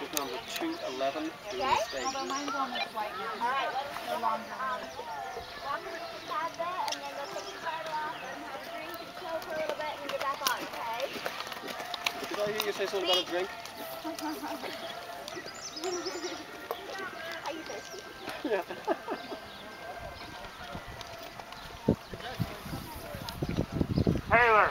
This is number 211 in the station. Although mine's almost white now. All right, let us No longer um, red. walk to the pad there, and then go take the card off and have a drink and chill for a little bit and get back on, okay? Did I hear you say something about a drink? Are you thirsty? Yeah. Taylor.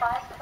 bus